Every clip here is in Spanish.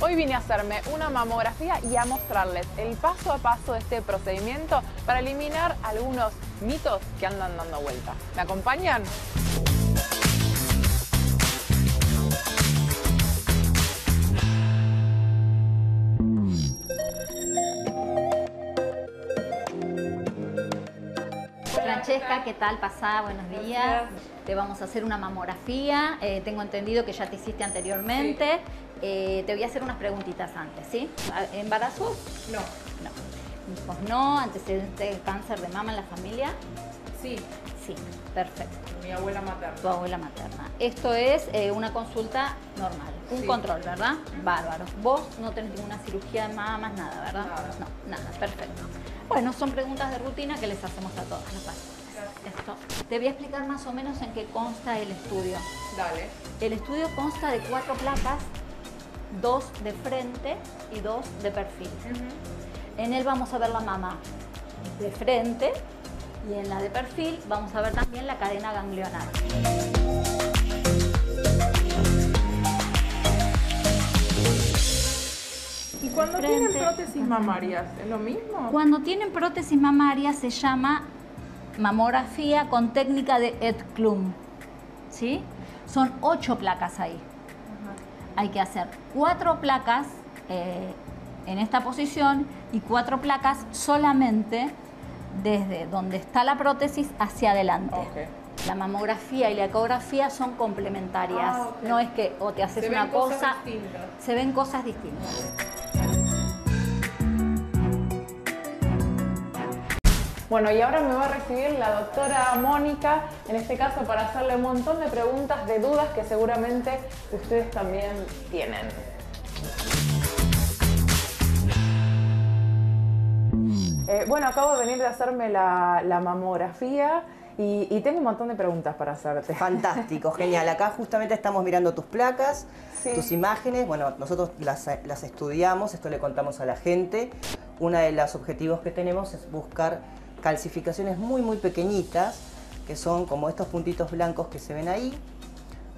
Hoy vine a hacerme una mamografía y a mostrarles el paso a paso de este procedimiento para eliminar algunos mitos que andan dando vuelta. ¿Me acompañan? Francesca, ¿qué tal? Pasada, buenos días. Te vamos a hacer una mamografía. Eh, tengo entendido que ya te hiciste anteriormente. Eh, te voy a hacer unas preguntitas antes, ¿sí? ¿Embarazo? No. No. Hijos no, antecedente de cáncer de mama en la familia. Sí. Sí, perfecto. Mi abuela materna. Tu abuela materna. Esto es eh, una consulta normal, un Sí. control, ¿verdad? Bárbaro. Vos no tenés ninguna cirugía de mamas, nada, ¿verdad? Nada. No, nada, perfecto. Bueno, son preguntas de rutina que les hacemos a todas las pacientes. Esto. Te voy a explicar más o menos en qué consta el estudio. Dale. El estudio consta de cuatro placas, dos de frente y dos de perfil. En él vamos a ver la mama de frente y en la de perfil vamos a ver también la cadena ganglionar. ¿Y cuando tienen prótesis mamarias, es lo mismo? Cuando tienen prótesis mamaria se llama mamografía con técnica de Edklum. ¿Sí? Son ocho placas ahí. Hay que hacer cuatro placas eh, en esta posición y cuatro placas solamente desde donde está la prótesis hacia adelante. La mamografía y la ecografía son complementarias. Ah. No es que o te haces Se una cosa, distintas. se ven cosas distintas. Bueno, y ahora me va a recibir la doctora Mónica, en este caso para hacerle un montón de preguntas, de dudas que seguramente ustedes también tienen. Eh, bueno, acabo de venir de hacerme la, mamografía y, y tengo un montón de preguntas para hacerte. Fantástico, genial. Acá justamente estamos mirando tus placas, Sí. tus imágenes. Bueno, nosotros las, las estudiamos, esto le contamos a la gente. Uno de los objetivos que tenemos es buscar calcificaciones muy, muy pequeñitas, que son como estos puntitos blancos que se ven ahí.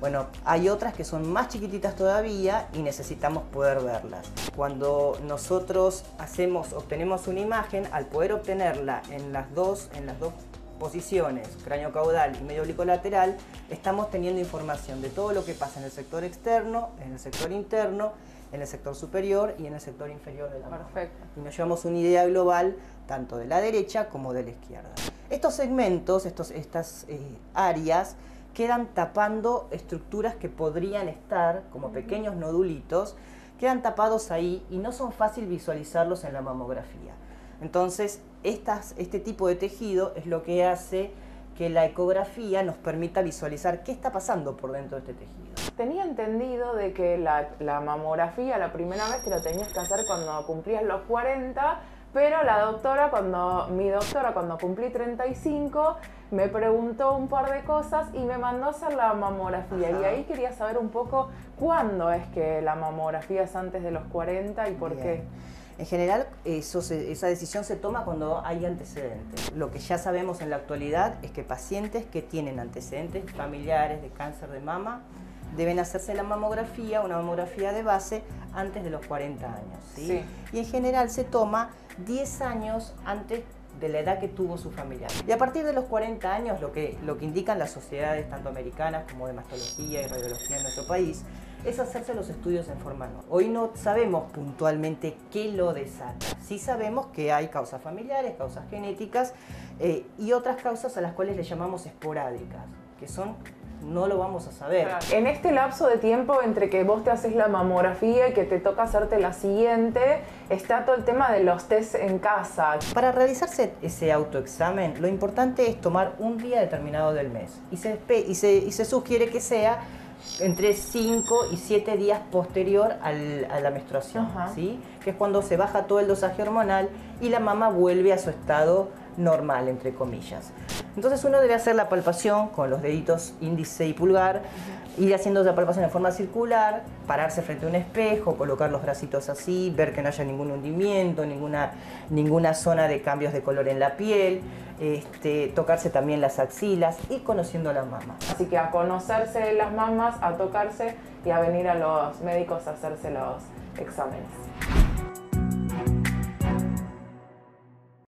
Bueno, hay otras que son más chiquititas todavía y necesitamos poder verlas. Cuando nosotros hacemos, obtenemos una imagen, al poder obtenerla en las dos, en las dos posiciones, cráneo caudal y medio oblicuo lateral, estamos teniendo información de todo lo que pasa en el sector externo, en el sector interno, en el sector superior y en el sector inferior de la Perfecto. y nos llevamos una idea global tanto de la derecha como de la izquierda. Estos segmentos, estos, estas eh, áreas, quedan tapando estructuras que podrían estar como pequeños nodulitos, quedan tapados ahí y no son fácil visualizarlos en la mamografía. Entonces, estas, este tipo de tejido es lo que hace que la ecografía nos permita visualizar qué está pasando por dentro de este tejido. Tenía entendido de que la, la mamografía la primera vez te lo tenías que hacer cuando cumplías los 40, pero la doctora, cuando mi doctora cuando cumplí 35, me preguntó un par de cosas y me mandó a hacer la mamografía. Y ahí quería saber un poco cuándo es que la mamografía es antes de los 40 y por Bien. qué. En general, eso se- esa decisión se toma cuando hay antecedentes. Lo que ya sabemos en la actualidad es que pacientes que tienen antecedentes familiares de cáncer de mama deben hacerse la mamografía, una mamografía de base, antes de los 40 años. ¿sí? Sí. Y en general se toma 10 años antes de la edad que tuvo su familiar. Y a partir de los 40 años, lo que, lo que indican las sociedades tanto americanas como de mastología y radiología en nuestro país, es hacerse los estudios en forma no. Hoy no sabemos puntualmente qué lo desata. Sí sabemos que hay causas familiares, causas genéticas eh, y otras causas a las cuales le llamamos esporádicas, que son, no lo vamos a saber. En este lapso de tiempo entre que vos te haces la mamografía y que te toca hacerte la siguiente, está todo el tema de los test en casa. Para realizarse ese autoexamen, lo importante es tomar un día determinado del mes y se, y se, y se sugiere que sea entre 5 y 7 días posterior al- a la menstruación, Ajá. ¿sí? que es cuando se baja todo el dosaje hormonal y la mama vuelve a su estado normal, entre comillas. Entonces uno debe hacer la palpación con los deditos índice y pulgar, ir haciendo la palpación en forma circular, pararse frente a un espejo, colocar los bracitos así, ver que no haya ningún hundimiento, ninguna, ninguna zona de cambios de color en la piel, este, tocarse también las axilas y conociendo la mama. Así que a conocerse las mamas, a tocarse y a venir a los médicos a hacerse los, exámenes.